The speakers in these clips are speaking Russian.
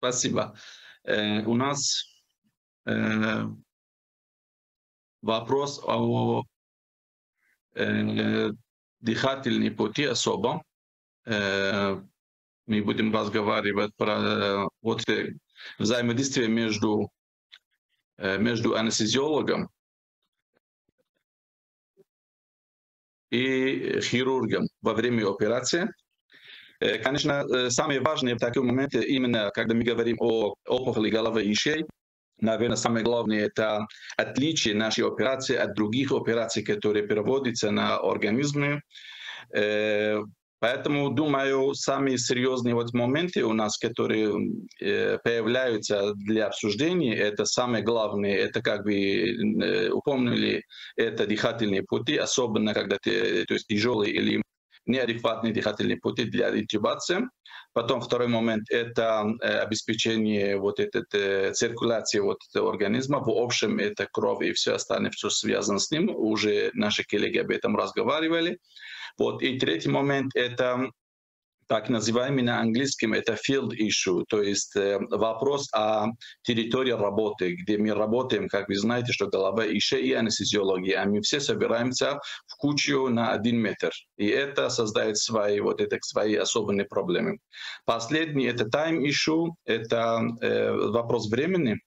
Спасибо. Э, у нас э, вопрос о э, дыхательной пути особо. Э, мы будем разговаривать про э, вот, э, взаимодействие между, э, между анестезиологом и хирургом во время операции. Э, конечно, э, самое важное в таком моменте, именно когда мы говорим о опухоли головы и шеи, наверное, самое главное – это отличие нашей операции от других операций, которые проводятся на организме. Э, поэтому, думаю, самые серьезные вот моменты у нас, которые появляются для обсуждения, это самое главное, это как бы упомнили, это дыхательные пути, особенно когда ты, то есть тяжелый или неадекватные дыхательные пути для интубации. Потом второй момент – это э, обеспечение вот этой э, циркуляции вот этого организма. В общем, это кровь и все остальное, что связано с ним. Уже наши коллеги об этом разговаривали. Вот. И третий момент – это так называемый на английском это field issue, то есть э, вопрос о территории работы, где мы работаем, как вы знаете, что голова шея и анестезиология, а мы все собираемся в кучу на один метр. И это создает свои, вот это, свои особенные проблемы. Последний это time issue, это э, вопрос времени.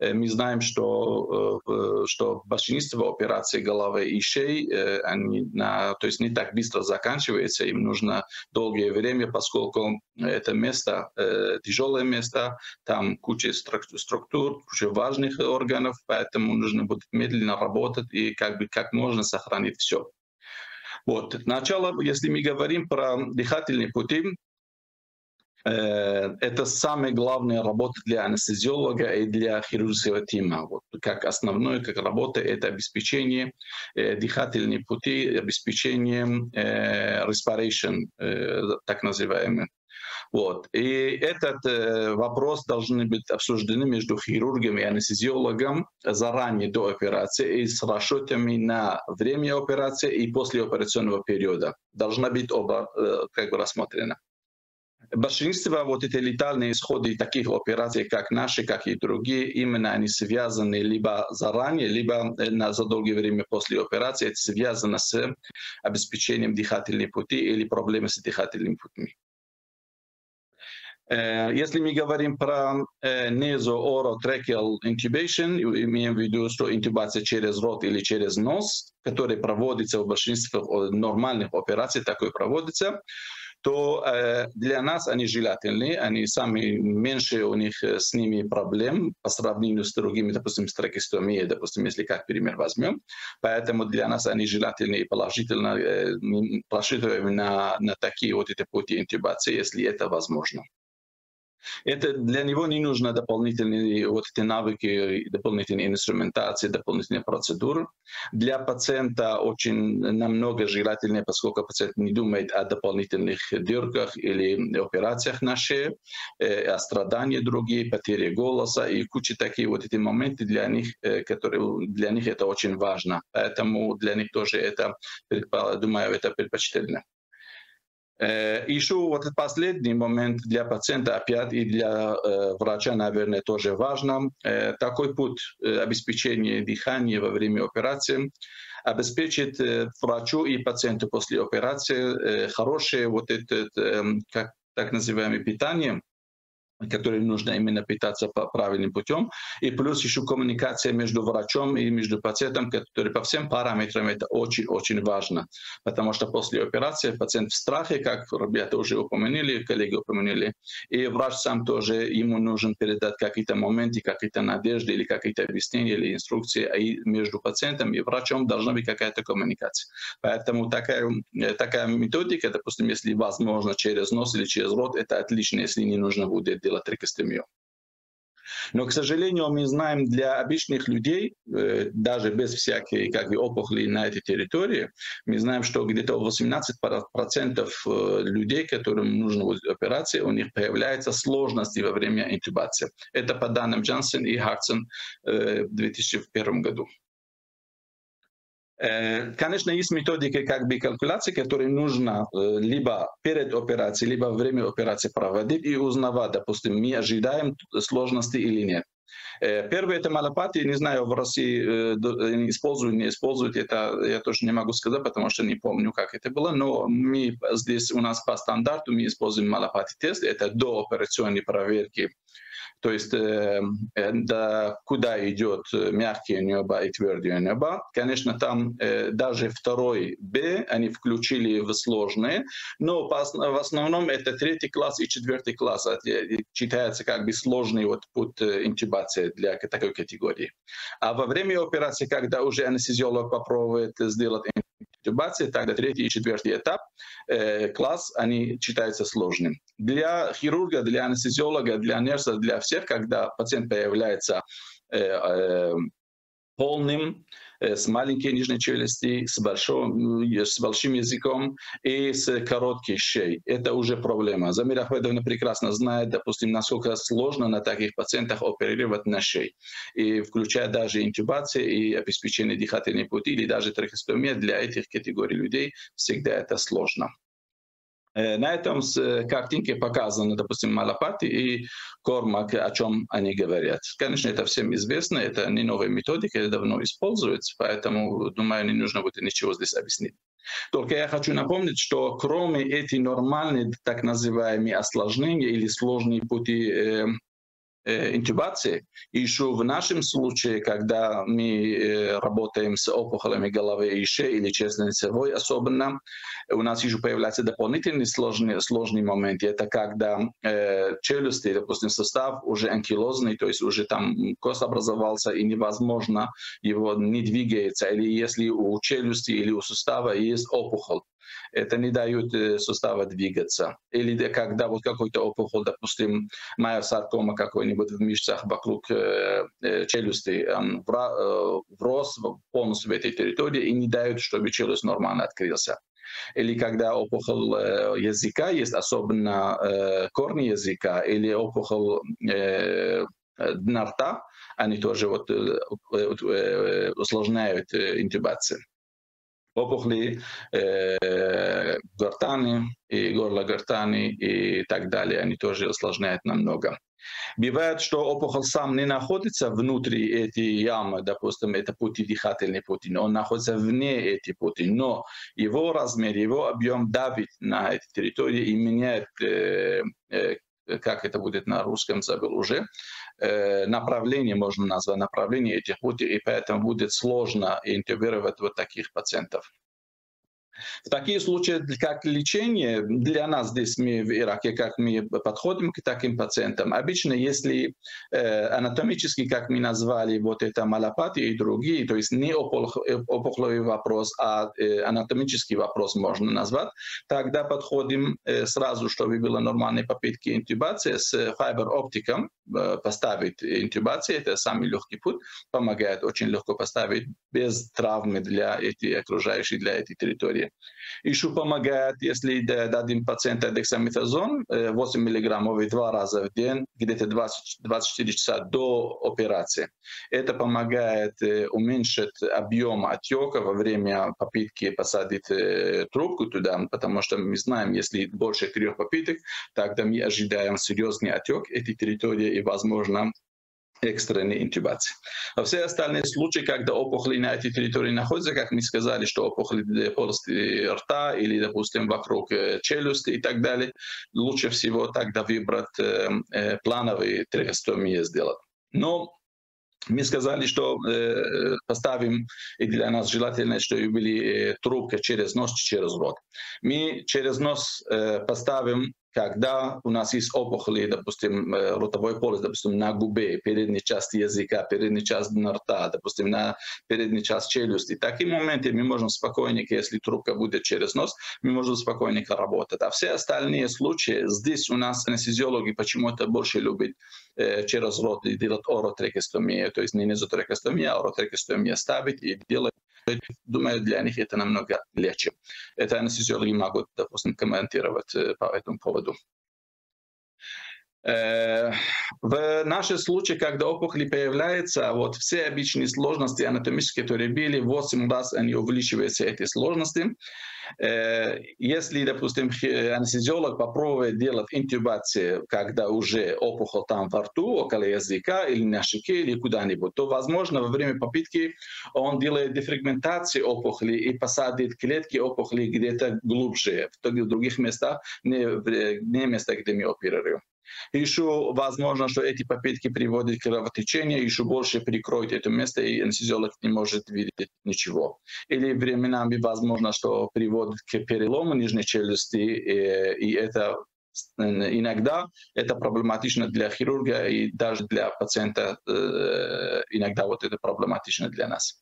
Э, мы знаем, что, э, что большинство операций головы и шеи, э, они на, то есть не так быстро заканчиваются, им нужно долгое время, поскольку это место, тяжелое место, там куча структур, куча важных органов, поэтому нужно будет медленно работать и как бы как можно сохранить все. Вот. Начало, если мы говорим про дыхательные пути, это самая главная работа для анестезиолога и для хирургического тима. Вот как основное, как работа, это обеспечение э, дыхательных путей, обеспечение э, respiration, э, так называемый. Вот. И этот э, вопрос должен быть обсужден между хирургом и анестезиологом заранее до операции и с расчетами на время операции и после операционного периода. Должна быть оба э, как бы рассмотрена. Большинство вот эти летальные исходы таких операций, как наши, как и другие, именно они связаны либо заранее, либо э, на за время после операции. Это связано с обеспечением дыхательных путей или проблемы с дыхательными путями. Э, если мы говорим про nasal-oral-tracheal э, intubation, имеем в виду, что интубация через рот или через нос, которая проводится в большинстве нормальных операций, такой проводится, то э, для нас они желательны, они сами меньше у них э, с ними проблем по сравнению с другими, допустим, с тракестомией, допустим, если как пример возьмем. Поэтому для нас они желательны и положительно э, просчитываем на, на такие вот эти пути интубации, если это возможно. Это для него не нужно дополнительные вот эти навыки, дополнительные инструментации, дополнительные процедуры. Для пациента очень намного желательнее, поскольку пациент не думает о дополнительных дырках или операциях на шее, э, о страданиях другие, потере голоса и куча такие вот эти моменты для них, э, которые для них это очень важно. Поэтому для них тоже это, думаю, это предпочтительно. Э, Еще вот последний момент для пациента опять и для э, врача, наверное, тоже важно. Э, такой путь обеспечения дыхания во время операции обеспечит врачу и пациенту после операции хорошее вот это, как так называемое питание, которым нужно именно питаться по правильным путем. И плюс еще коммуникация между врачом и между пациентом, который по всем параметрам это очень-очень важно. Потому что после операции пациент в страхе, как ребята уже упомянули, коллеги упомянули, и врач сам тоже, ему нужен передать какие-то моменты, какие-то надежды или какие-то объяснения или инструкции, а и между пациентом и врачом должна быть какая-то коммуникация. Поэтому такая, такая методика, допустим, если возможно через нос или через рот, это отлично, если не нужно будет делать трикостомию. Но, к сожалению, мы знаем для обычных людей, э, даже без всякой как бы, опухоли на этой территории, мы знаем, что где-то 18% э, людей, которым нужна операция, у них появляются сложности во время интубации. Это по данным Джонсон и Хартсон э, в 2001 году. Конечно, есть методики как бы калькуляции, которые нужно либо перед операцией, либо во время операции проводить и узнавать, допустим, мы ожидаем сложности или нет. Первое это малопатия, не знаю, в России используют, не используют, это. Я тоже не могу сказать, потому что не помню, как это было, но мы здесь у нас по стандарту мы используем малопатий тест, это до операционной проверки то есть э, да, куда идет мягкие небо и твердые небо. Конечно, там э, даже второй Б они включили в сложные, но по, в основном это третий класс и четвертый класс. Это считается как бы сложный вот путь интубации для такой категории. А во время операции, когда уже анестезиолог попробует сделать интубации, тогда третий и четвертый этап, э, класс, они считаются сложным. Для хирурга, для анестезиолога, для нерса, для всех, когда пациент появляется э, э, полным, с маленькой нижней челюсти, с большим, с большим языком и с короткой шеей. Это уже проблема. Замира Ахмедовна прекрасно знает, допустим, насколько сложно на таких пациентах оперировать на шее. И включая даже интубацию и обеспечение дыхательной пути или даже трахеостомия для этих категорий людей всегда это сложно. Э, на этом с э, картинке показано, допустим, Малапати и Кормак, о чем они говорят. Конечно, это всем известно, это не новая методика, это давно используется, поэтому, думаю, не нужно будет ничего здесь объяснить. Только я хочу напомнить, что кроме этих нормальных так называемых осложнений или сложных пути Э, интубации. И еще в нашем случае, когда мы э, работаем с опухолями головы и шеи или челюстно-лицевой особенно, у нас еще появляется дополнительный сложный, сложный момент. Это когда э, челюсти, допустим, состав уже анкилозный, то есть уже там кост образовался и невозможно его не двигается. Или если у челюсти или у сустава есть опухоль, это не дает э, сустава двигаться. Или когда вот какой-то опухоль, допустим, майосаркома какой-нибудь в мышцах вокруг э, э, челюсти врос полностью в этой территории и не дает, чтобы челюсть нормально открылся или когда опухоль языка есть, особенно корни языка, или опухоль дна рта, они тоже вот усложняют интубацию опухли э, гортани и горла гортани и так далее. Они тоже усложняют намного. Бывает, что опухоль сам не находится внутри этой ямы, допустим, это пути дыхательные пути, он находится вне этих путей, но его размер, его объем давит на эти территории и меняет э, э, как это будет на русском, забыл уже, э, направление, можно назвать направление этих и поэтому будет сложно интубировать вот таких пациентов. В такие случаи, как лечение, для нас здесь мы в Ираке, как мы подходим к таким пациентам, обычно если э, анатомически, как мы назвали, вот это малопатия и другие, то есть не опухолевый вопрос, а э, анатомический вопрос можно назвать, тогда подходим э, сразу, чтобы было нормальные попытки интубации с фибер-оптиком, э, поставить интубацию, это самый легкий путь, помогает очень легко поставить без травмы для этих окружающих, для этой территории. Еще помогает, если дадим пациенту дексаметазон 8 мг два раза в день, где-то 20, 24 часа до операции. Это помогает э, уменьшить объем отека во время попытки посадить э, трубку туда, потому что мы знаем, если больше трех попыток, тогда мы ожидаем серьезный отек этой территории и, возможно, экстренной интубации. А все остальные случаи, когда опухоли на этой территории находятся, как мы сказали, что опухоли полости рта или, допустим, вокруг э, челюсти и так далее, лучше всего тогда выбрать э, э, плановые трехостомии сделать. Но мы сказали, что э, поставим, и для нас желательно, что были э, трубка через нос, через рот. Мы через нос э, поставим когда у нас есть опухоли, допустим, э, ротовой полость, допустим, на губе, передней части языка, передней части рта, допустим, на передней части челюсти. Такие моменты мы можем спокойненько, если трубка будет через нос, мы можем спокойненько работать. А все остальные случаи, здесь у нас анестезиологи почему-то больше любят э, через рот делать оротрекостомию, то есть не незотрекостомия, а оротрекостомия ставить и делать Думаю, для них это намного легче. Это анестезиологи могут, допустим, комментировать по этому поводу. В нашем случае, когда опухоли появляются, вот все обычные сложности анатомические, которые были, 8 раз они увеличиваются, эти сложности. Если, допустим, анестезиолог попробует делать интубацию, когда уже опухоль там во рту, около языка или на щеке или куда-нибудь, то, возможно, во время попытки он делает дефрагментацию опухоли и посадит клетки опухоли где-то глубже, в других местах, не, не места, где мы оперируем. Еще возможно, что эти попытки приводят к кровотечению, еще больше прикроют это место, и анестезиолог не может видеть ничего. Или временами возможно, что приводит к перелому нижней челюсти, и, и это иногда это проблематично для хирурга и даже для пациента иногда вот это проблематично для нас.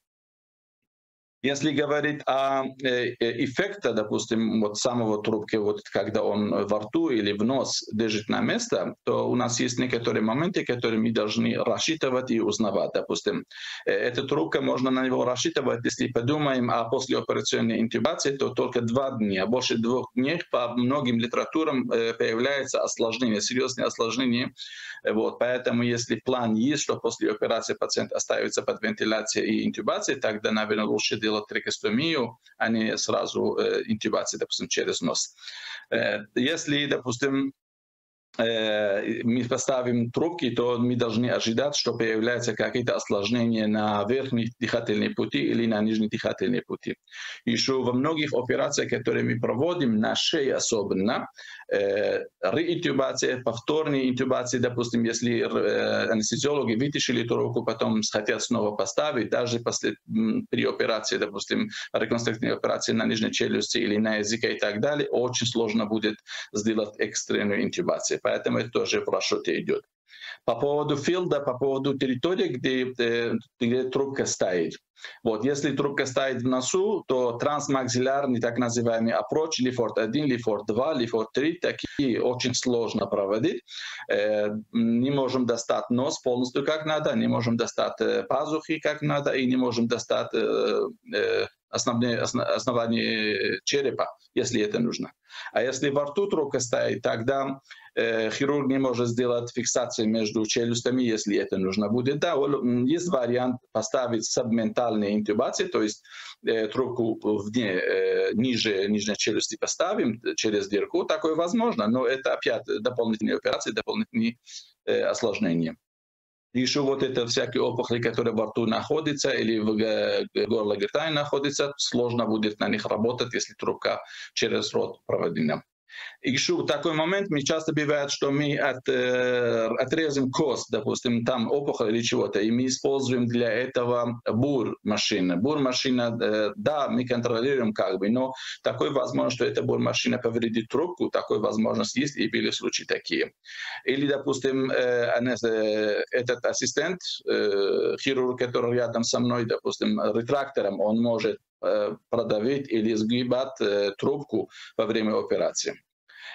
Если говорить о э, э, эффекте, допустим, вот самого трубки, вот когда он во рту или в нос держит на место, то у нас есть некоторые моменты, которые мы должны рассчитывать и узнавать. Допустим, э, эта трубка, можно на него рассчитывать, если подумаем о послеоперационной интубации, то только два дня. Больше двух дней по многим литературам появляется осложнение, серьезное осложнение. Вот, поэтому если план есть, что после операции пациент остается под вентиляцией и интубацией, тогда, наверное, лучше делать трекостомию, а не сразу э, интубацию, допустим, через нос. Э, если, допустим, мы поставим трубки, то мы должны ожидать, что появляются какие-то осложнения на верхних дыхательных пути или на нижних дыхательных пути. Еще во многих операциях, которые мы проводим, на шее особенно, э, реинтубация, повторные интубации, допустим, если э, анестезиологи вытащили эту руку, потом хотят снова поставить, даже после, при операции, допустим, реконструктивной операции на нижней челюсти или на языке и так далее, очень сложно будет сделать экстренную интубацию поэтому это тоже в расчете идет. По поводу филда, по поводу территории, где, э, где трубка стоит. Вот, если трубка стоит в носу, то трансмаксиллярный так называемый approach, Лифорд 1, Лифорд 2, Лифорд 3, такие очень сложно проводить. Э, не можем достать нос полностью как надо, не можем достать э, пазухи как надо и не можем достать основные, основание черепа, если это нужно. А если во рту трубка стоит, тогда хирург не может сделать фиксацию между челюстями, если это нужно будет. Да, есть вариант поставить сабментальные интубации, то есть э, трубку вне, э, ниже нижней челюсти поставим через дырку, такое возможно, но это опять дополнительные операции, дополнительные э, осложнения. Еще вот это всякие опухоли, которые во рту находятся или в горле гортани находятся, сложно будет на них работать, если трубка через рот проведена. Еще такой момент, мне часто бывает, что мы от, э, отрезаем кост, допустим, там опухоль или чего-то, и мы используем для этого бур-машины. Бур-машина, э, да, мы контролируем как бы, но такой возможность, что эта бур-машина повредит трубку, такой возможность есть, и были случаи такие. Или, допустим, э, э этот ассистент, э, хирург, который рядом со мной, допустим, ретрактором, он может э, продавить или сгибать э, трубку во время операции.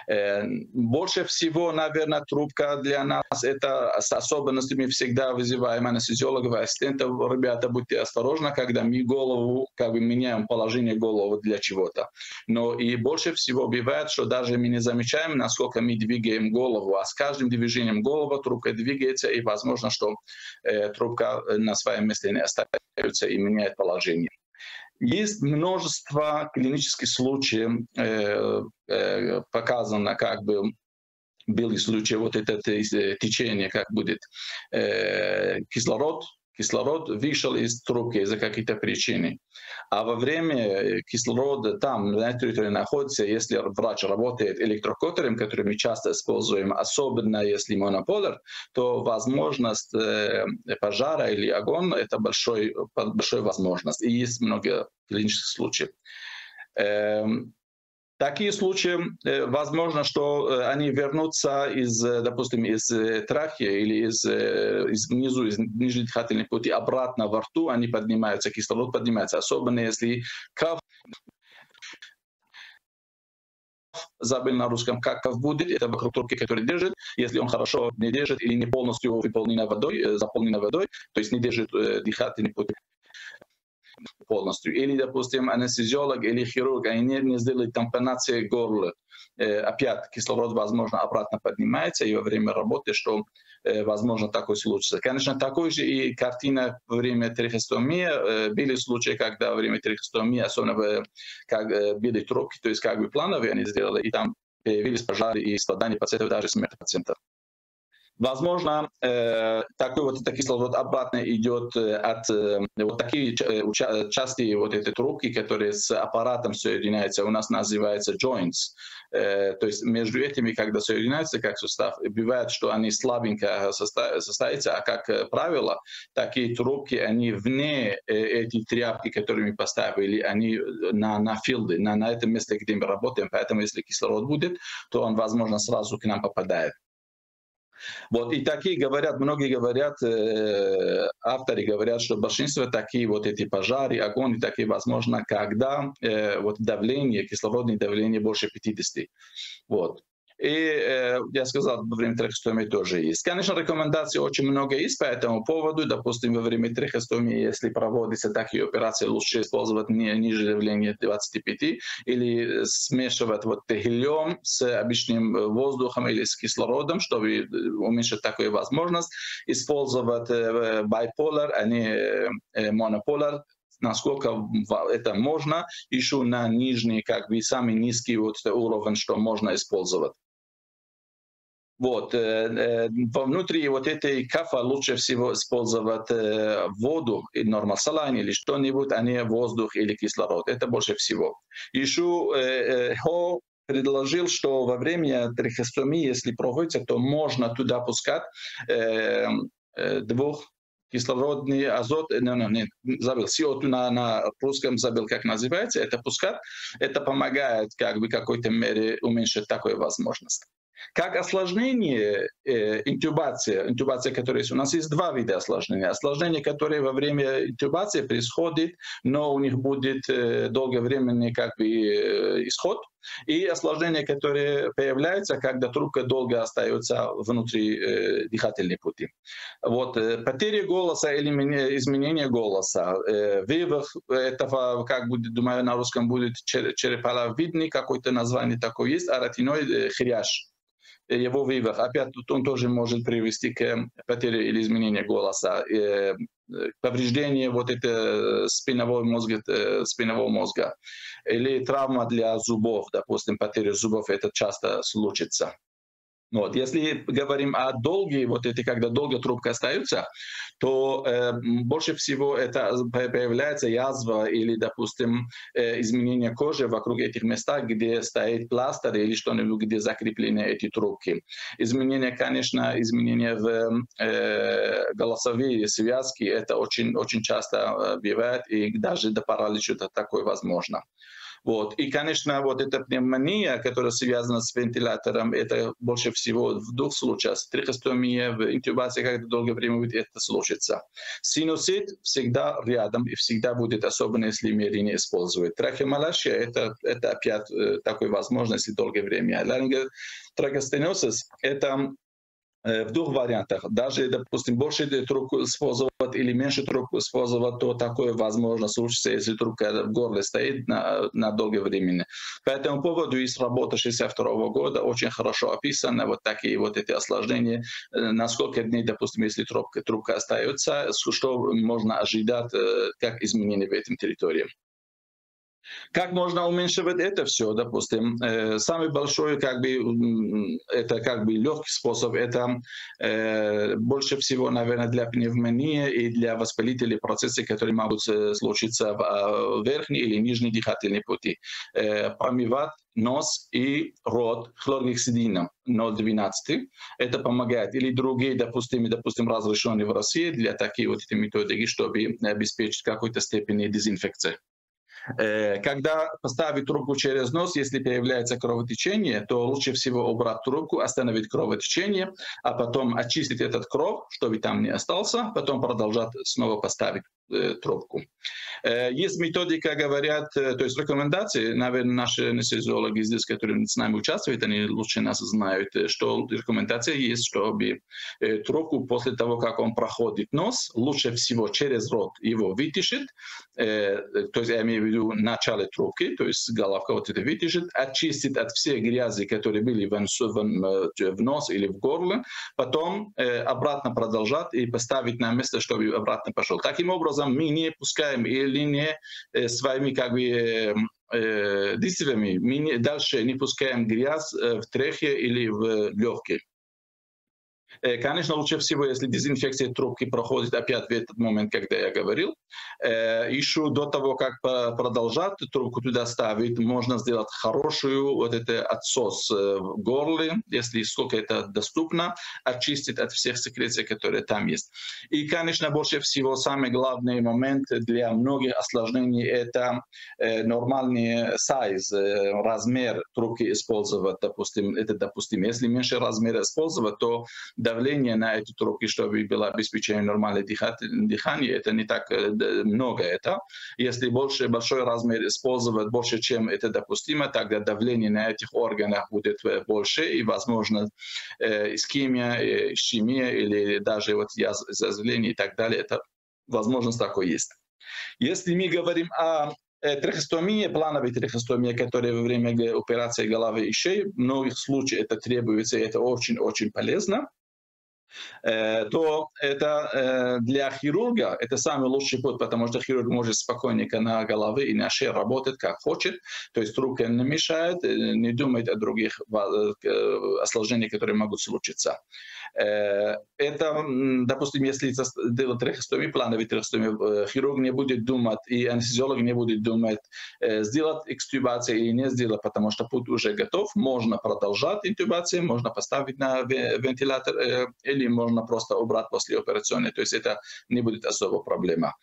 Э, больше всего, наверное, трубка для нас – это с особенностями всегда вызываем анестезиологов и ассистентов. Ребята, будьте осторожны, когда мы голову, как бы меняем положение головы для чего-то. Но и больше всего бывает, что даже мы не замечаем, насколько мы двигаем голову, а с каждым движением головы трубка двигается, и возможно, что э, трубка на своем месте не остается и меняет положение. Есть множество клинических случаев, э, э, показано как бы были случаи вот это э, течение, как будет э, кислород кислород вышел из трубки из-за каких-то причин. А во время кислорода там на территории находится, если врач работает электрокотером, который мы часто используем, особенно если монополер, то возможность э, пожара или огонь – это большой, большой возможность. И есть много клинических случаев. Такие случаи, э, возможно, что э, они вернутся из, э, допустим, из трахеи или из, из внизу, из нижних дыхательных путей обратно во рту, они поднимаются, кислород поднимается, особенно если кав забыл на русском, как будет, это вокруг трубки, который держит. Если он хорошо не держит или не полностью выполнена водой, заполнена водой, то есть не держит дыхательный путь полностью. Или, допустим, анестезиолог или хирург, они не, сделают тампонации горла. Опять кислород, возможно, обратно поднимается, и во время работы, что возможно такой случится. Конечно, такой же и картина во время трихостомии. Были случаи, когда во время трихостомии, особенно как были трубки, то есть как бы плановые они сделали, и там появились пожары и страдания пациентов, даже смерть пациентов. Возможно, э, такой вот кислород обратно идет э, от э, вот такие э, части вот этой трубки, которые с аппаратом соединяются, у нас называется joints. Э, то есть между этими, когда соединяются как сустав, бывает, что они слабенько состоятся, а как правило, такие трубки, они вне э, эти тряпки, которые мы поставили, они на, на филды, на, на этом месте, где мы работаем, поэтому если кислород будет, то он, возможно, сразу к нам попадает. Вот и такие говорят, многие говорят, э, авторы говорят, что большинство такие вот эти пожары, огонь, такие возможно, когда э, вот давление, кислородное давление больше 50. Вот. И э, я сказал, во время трахеостомии тоже есть. Конечно, рекомендаций очень много есть по этому поводу. Допустим, во время трахеостомии, если проводятся такие операции, лучше использовать не ниже давления 25 или смешивать вот гелиум с обычным воздухом или с кислородом, чтобы уменьшить такую возможность. Использовать э, а не э, монополар, насколько это можно, еще на нижний, как бы самый низкий вот уровень, что можно использовать. Вот. Э, э, внутри вот этой кафа лучше всего использовать э, воду, нормал салайн или что-нибудь, а не воздух или кислород. Это больше всего. Еще Хо предложил, что во время трихостомии, если проводится, то можно туда пускать двух кислородный азот, не, не, не забыл, CO2 на, на русском забыл, как называется, это пускать, это помогает как бы в какой-то мере уменьшить такую возможность. Как осложнение э, интубация, интубация, которая есть, у нас есть два вида осложнения. Осложнения, которые во время интубации происходят, но у них будет э, долговременный как бы, э, исход, и осложнения, которые появляются, когда трубка долго остается внутри э, дыхательной пути. Вот, э, потеря голоса или изменение голоса, э, вывих этого, как будет, думаю, на русском будет череповидный, какое-то название такое есть, аратиноид э, хрящ его вывих, опять он тоже может привести к потере или изменению голоса, повреждение вот этого спинного мозга, спинного мозга. Или травма для зубов, допустим, потеря зубов, это часто случится. Вот. Если говорим о долге, вот эти, когда долго трубка остается, то э, больше всего это появляется язва или, допустим, э, изменение кожи вокруг этих мест, где стоит пластырь или что-нибудь, где закреплены эти трубки. Изменения, конечно, изменения в э, голосовые связки, это очень, очень часто э, бывает, и даже до паралича это такое возможно. Вот. И, конечно, вот эта пневмония, которая связана с вентилятором, это больше всего в двух случаях. Трихостомия, в интубации, когда долгое время будет это случится. Синусит всегда рядом и всегда будет, особенно если мерение использует. Трахеомалашия это, это опять э, такой возможность, если долгое время. Ларинготрахостенозис – это в двух вариантах. Даже, допустим, больше трубку использовать или меньше трубку использовать, то такое возможно случится, если трубка в горле стоит на, на долгое время. По этому поводу из работы 62 года очень хорошо описано вот такие вот эти осложнения, на сколько дней, допустим, если трубка, трубка остается, что можно ожидать, как изменения в этом территории. Как можно уменьшить это все, допустим? Э, самый большой, как бы, это как бы легкий способ, это э, больше всего, наверное, для пневмонии и для воспалительных процессов, которые могут э, случиться в верхней или нижней дыхательной пути. Промывать нос и рот хлоргексидином 0,12. Это помогает. Или другие, допустим, допустим, разрешенные в России для таких вот методики, чтобы обеспечить какой-то степень дезинфекции. Э, когда поставить трубку через нос, если появляется кровотечение, то лучше всего убрать трубку, остановить кровотечение, а потом очистить этот кровь, чтобы там не остался, потом продолжать снова поставить. Трубку. Есть методика, говорят, то есть рекомендации, наверное, наши анестезиологи здесь, которые с нами участвуют, они лучше нас знают, что рекомендация есть, чтобы трубку после того, как он проходит нос, лучше всего через рот его вытащит, то есть я имею в виду начало трубки, то есть головка вот это вытащит, очистит от всех грязи, которые были в нос или в горло, потом обратно продолжать и поставить на место, чтобы обратно пошел. Таким образом, мы не пускаем или не своими как бы действиями, мы дальше не пускаем грязь в трехе или в легкие. Конечно, лучше всего, если дезинфекция трубки проходит опять в этот момент, когда я говорил. Еще до того, как продолжать трубку туда ставить, можно сделать хорошую вот это отсос в горле, если сколько это доступно, очистить от всех секреций, которые там есть. И, конечно, больше всего самый главный момент для многих осложнений это нормальный сайз, размер трубки использовать, допустим, это допустим. Если меньше размера использовать, то давление на эти трубки, чтобы было обеспечение нормального дыхания, это не так много это. Если больше, большой размер использовать больше, чем это допустимо, тогда давление на этих органах будет больше, и, возможно, искемия, ишемия или даже вот язвление и так далее, это возможность такой есть. Если мы говорим о трахостомия, плановая трахостомия, которая во время операции головы и шеи, в многих случаях это требуется, и это очень-очень полезно. Э, то это э, для хирурга это самый лучший путь, потому что хирург может спокойненько на голове и на шее работать как хочет, то есть рука не мешает, э, не думает о других осложнениях, которые могут случиться. Это, допустим, если делать трахостомию, плановый трахостомию, хирург не будет думать, и анестезиолог не будет думать, сделать экстубацию или не сделать, потому что путь уже готов, можно продолжать интубацию, можно поставить на вентилятор или можно просто убрать после операционной. То есть это не будет особо проблема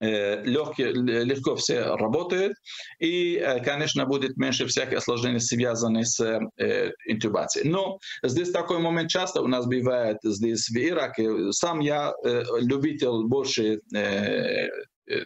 легкие, легко все работает, и, конечно, будет меньше всяких осложнений, связанных с э, интубацией. Но здесь такой момент часто у нас бывает здесь в Ираке. Сам я э, любитель больше э,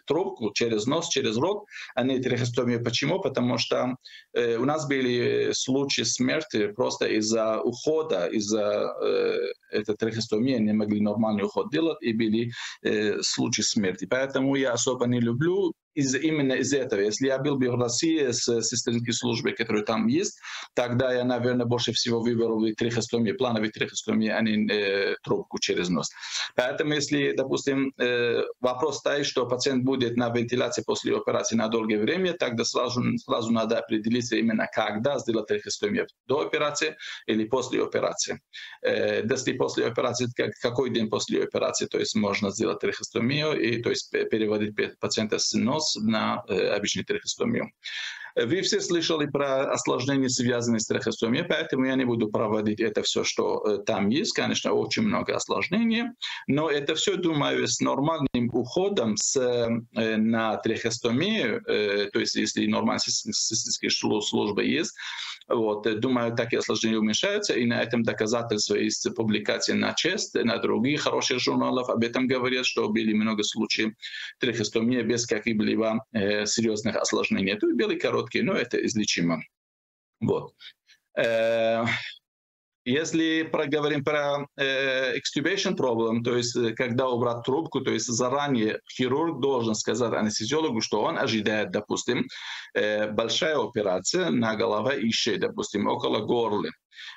трубку через нос, через рот, а не трахеостомию. Почему? Потому что э, у нас были случаи смерти просто из-за ухода, из-за э, этой трахеостомии не могли нормальный уход делать, и были э, случаи смерти. Поэтому я особо не люблю из, именно из этого. Если я был бы в России с сестринской службой, которая там есть, тогда я, наверное, больше всего выбрал бы трихостомию, плановую трихостомию, а не э, трубку через нос. Поэтому, если, допустим, э, вопрос стоит, что пациент будет на вентиляции после операции на долгое время, тогда сразу, сразу надо определиться именно, когда сделать трихостомию, до операции или после операции. Э, если после операции, как, какой день после операции, то есть можно сделать трихостомию, и то есть переводить пациента с носа на обычную трахеостомию. Вы все слышали про осложнения, связанные с трахеостомией, поэтому я не буду проводить это все, что там есть. Конечно, очень много осложнений, но это все, думаю, с нормальным уходом с, на трахеостомию, то есть если нормальная служба есть, вот, думаю, такие осложнения уменьшаются, и на этом доказательства есть публикации на ЧЕСТ, на других хороших журналах об этом говорят, что были много случаев трахеостомии без каких-либо э, серьезных осложнений. Это были короткие, но это излечимо. Вот. Если проговорим про э, extubation problem, то есть э, когда убрать трубку, то есть заранее хирург должен сказать анестезиологу, что он ожидает, допустим, э, большая операция на голове и шее, допустим, около горла.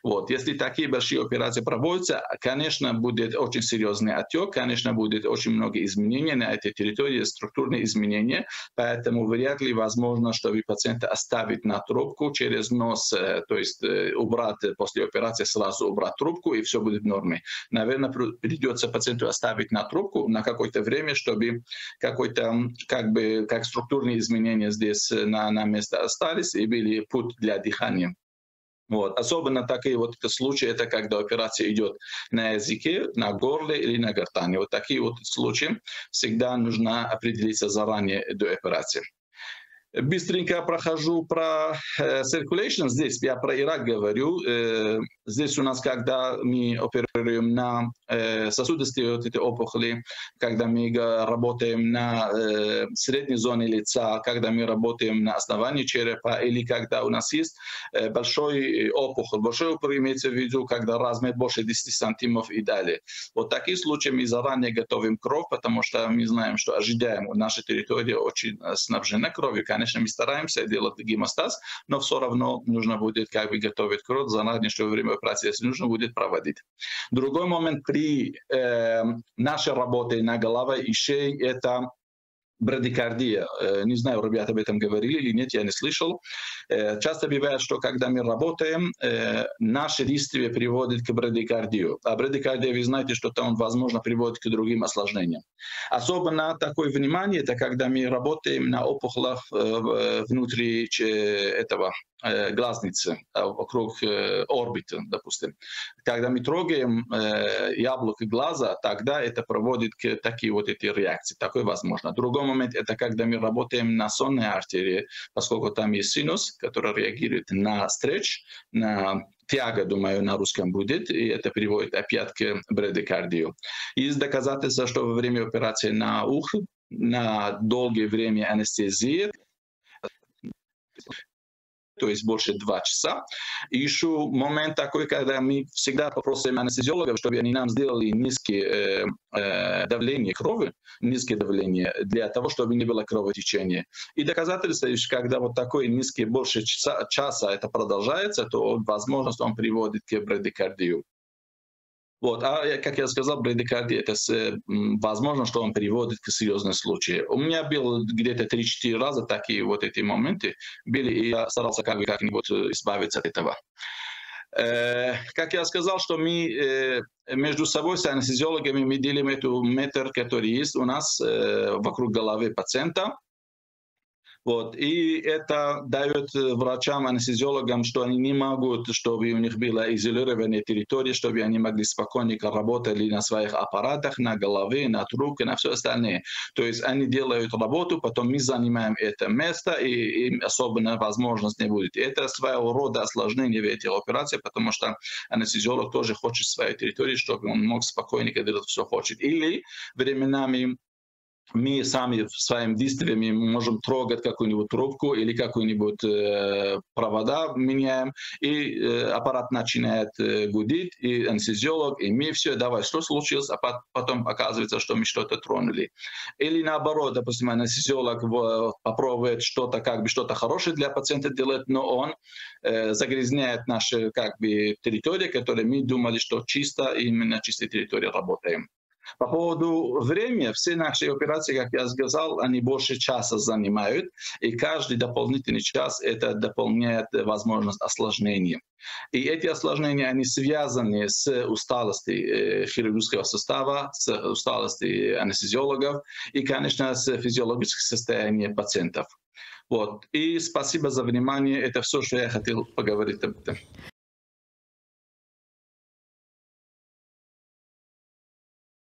Вот. Если такие большие операции проводятся, конечно, будет очень серьезный отек, конечно, будет очень много изменений на этой территории, структурные изменения, поэтому вряд ли возможно, чтобы пациента оставить на трубку через нос, э, то есть э, убрать после операции сразу убрать трубку, и все будет в норме. Наверное, придется пациенту оставить на трубку на какое-то время, чтобы какой-то, как бы, как структурные изменения здесь э, на, на место остались и были путь для дыхания. Вот. Особенно такие вот случаи, это когда операция идет на языке, на горле или на гортани. Вот такие вот случаи всегда нужно определиться заранее до операции. Быстренько прохожу про э, circulation. Здесь я про Ирак говорю. Э, здесь у нас, когда мы оперируем на сосудистые вот эти опухоли, когда мы работаем на средней зоне лица, когда мы работаем на основании черепа, или когда у нас есть большой опухоль. Большой опухоль имеется в виду, когда размер больше 10 сантиметров и далее. Вот такие случаи мы заранее готовим кровь, потому что мы знаем, что ожидаем, наша территория очень снабжена кровью. Конечно, мы стараемся делать гемостаз, но все равно нужно будет как бы готовить кровь заранее, что время операции, если нужно будет проводить. Другой момент при э, нашей работе на голове и шее – это брадикардия. Э, не знаю, ребята об этом говорили или нет, я не слышал. Э, часто бывает, что когда мы работаем, э, наши действия приводят к брадикардию. А брадикардия, вы знаете, что там, возможно, приводит к другим осложнениям. Особенно такое внимание, это когда мы работаем на опухолях внутри этого глазницы, а вокруг э, орбиты, допустим. Когда мы трогаем э, яблоко глаза, тогда это проводит к такие вот эти реакции. Такое возможно. Другой момент это когда мы работаем на сонной артерии, поскольку там есть синус, который реагирует на стретч, на тяга, думаю, на русском будет, и это приводит опять к брадикардию. Есть доказательства, что во время операции на ухо, на долгое время анестезии, то есть больше два часа. И еще момент такой, когда мы всегда попросим анестезиологов, чтобы они нам сделали низкие э, э, давление крови, низкое давление, для того, чтобы не было кровотечения. И доказательство, когда вот такое низкое больше часа, часа это продолжается, то возможно, он приводит к брадикардию. Вот. А, как я сказал, брадикардия, это возможно, что он приводит к серьезным случаям. У меня было где-то 3-4 раза такие вот эти моменты были, и я старался как бы как-нибудь избавиться от этого. Э, как я сказал, что мы э, между собой с анестезиологами мы делим эту метр, который есть у нас э, вокруг головы пациента. Вот. И это дает э, врачам, анестезиологам, что они не могут, чтобы у них была изолированная территория, чтобы они могли спокойненько работать на своих аппаратах, на голове, на руке, на все остальное. То есть они делают работу, потом мы занимаем это место, и им особенно возможность не будет. Это своего рода осложнение в этих операциях, потому что анестезиолог тоже хочет свою территорию, чтобы он мог спокойненько делать все хочет. Или временами мы сами своими действиями можем трогать какую-нибудь трубку или какую-нибудь э, провода меняем, и э, аппарат начинает э, гудеть, и анестезиолог, и мы все, давай, что случилось, а потом оказывается, что мы что-то тронули. Или наоборот, допустим, анестезиолог попробует что-то, как бы что-то хорошее для пациента делать, но он э, загрязняет наши как бы территории, которые мы думали, что чисто, именно чистой территории работаем. По поводу времени, все наши операции, как я сказал, они больше часа занимают, и каждый дополнительный час это дополняет возможность осложнения. И эти осложнения, они связаны с усталостью э, хирургического состава, с усталостью анестезиологов и, конечно, с физиологическим состоянием пациентов. Вот. И спасибо за внимание. Это все, что я хотел поговорить об этом.